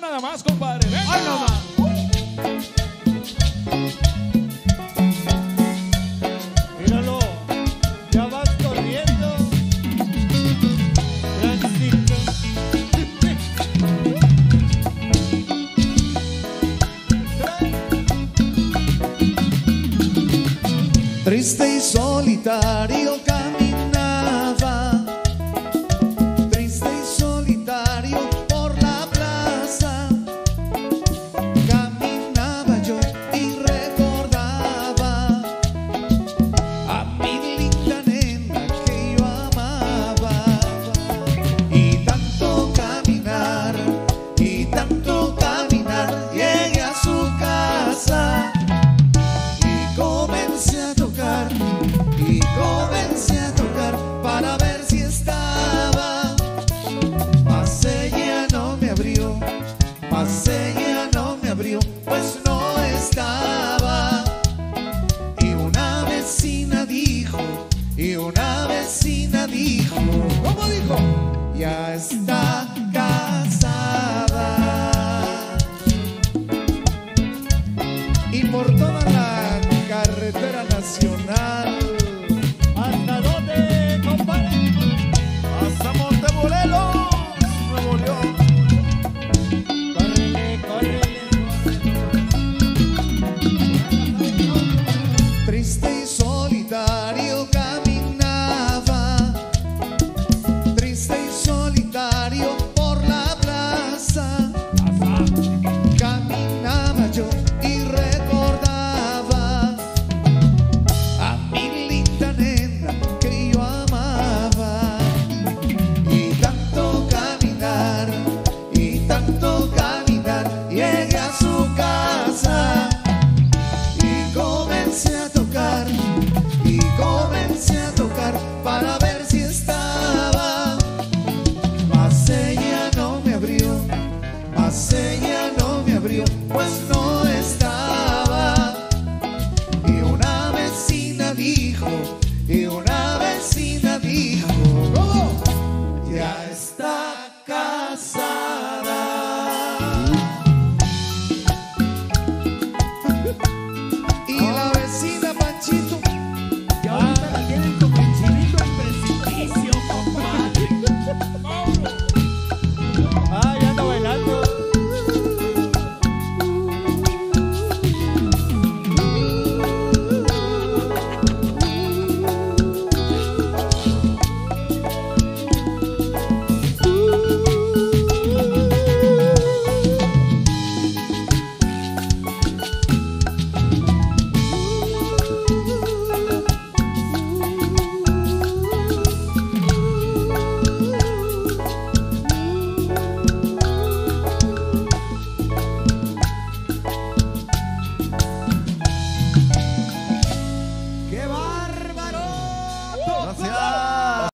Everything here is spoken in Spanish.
nada más, compadre. Venga. Nada más. Míralo, ya vas corriendo. Francisco. Triste y solitario. ella no me abrió, pues no estaba. Y una vecina dijo, y una vecina dijo, ¿cómo dijo? Ya está. triste mas ella no me abrió, pues no estaba. Y una vecina dijo, y una